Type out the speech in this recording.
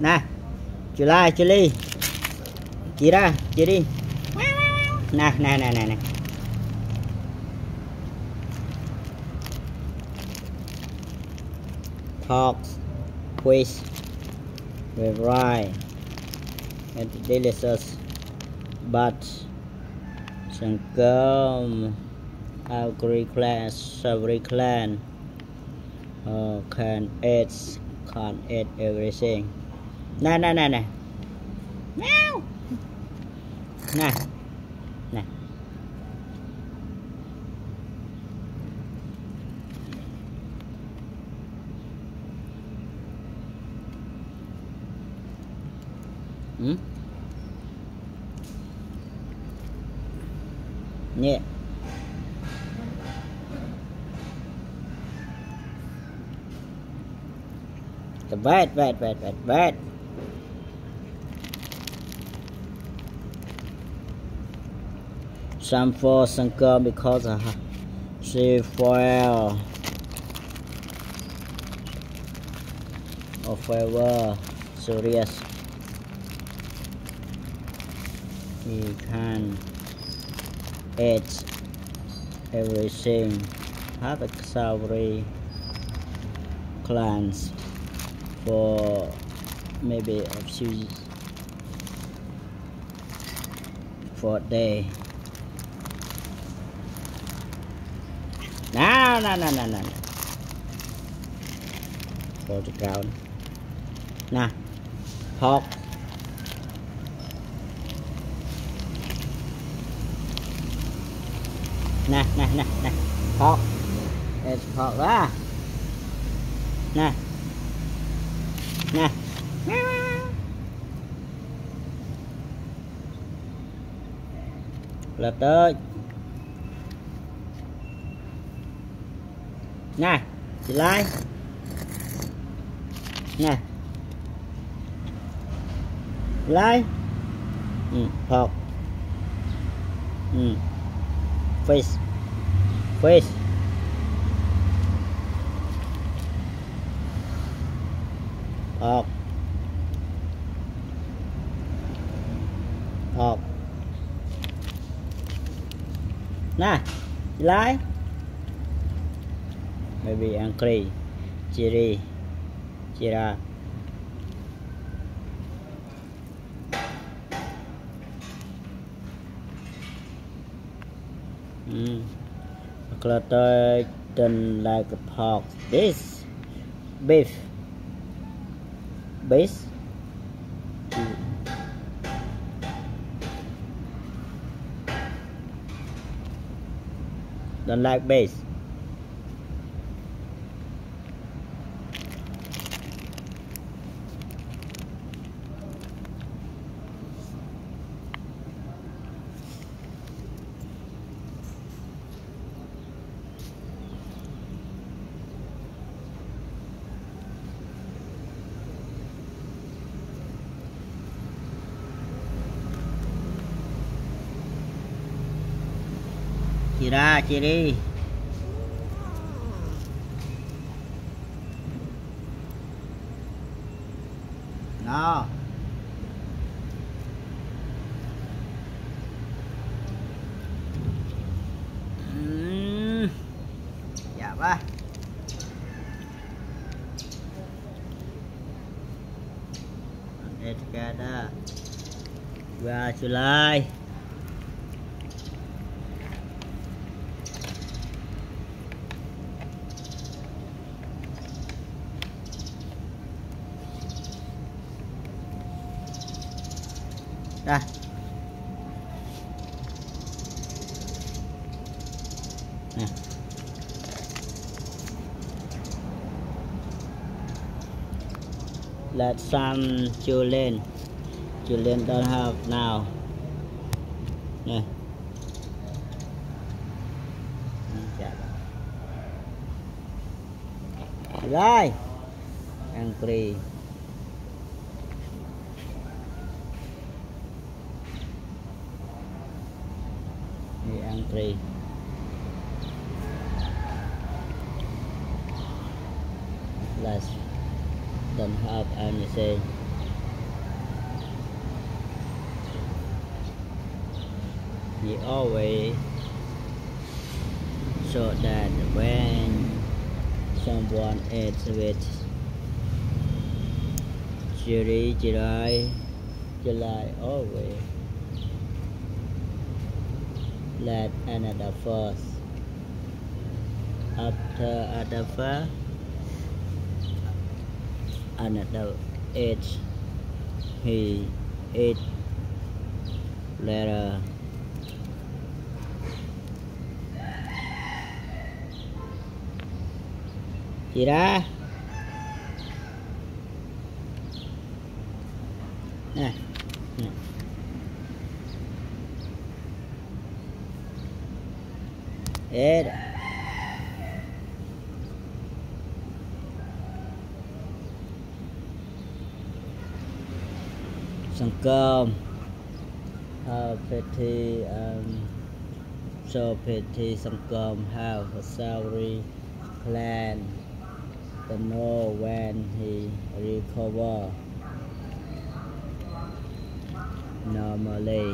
nè chị la chị ra chị đi. Nè nè nè nè nè. Talk quiz with rye and delicious but some gum agri class savory clan. Uh, can eat can eat everything nè nè nè nè. Meow. nè. Nè. Ừ? nhẹ. Bad bad bad bad vẹt. Some for some girl because she fell. Or forever serious he can eat everything. Have a salary clans for maybe a few for a day nè nè nè nè nè. Rồi trịch rau nè hột nè nè nè nè hột đẹp hột đó nè. Nè. Lật tới. Nè chị lai. Nè. Lai. Ừ, hộp ừ. face. Face. Hộp hộp nè chị lai. Maybe angry chiri chira mm. gluten like pork this beef beef don't like beef chị ra chị đi. Đó. Ừm. dạ ba. Etkada Và July đây. Nè. là sun chưa lên chưa lên đơn hợp nào nè. Dạ. Rồi. Angry tray. Last, don't have any say. He always so that when someone is with July, July, July always let another first after other first another age he ate later. Ra nè eh. nè Dead. សង្គមអពិធីអឺចូលពិធីសង្គមហៅ salary plan to know when he recover normally